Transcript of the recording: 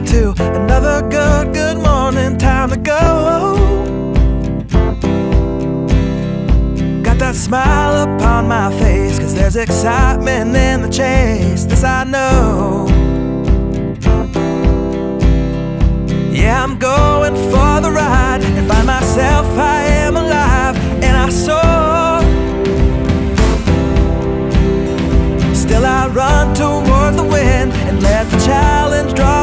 up to another good, good morning. Time to go. Got that smile upon my face, cause there's excitement in the chase. This I know. Yeah, I'm going for the ride and by myself, I am alive, and I soar. Still, I run towards the wind and let the challenge draw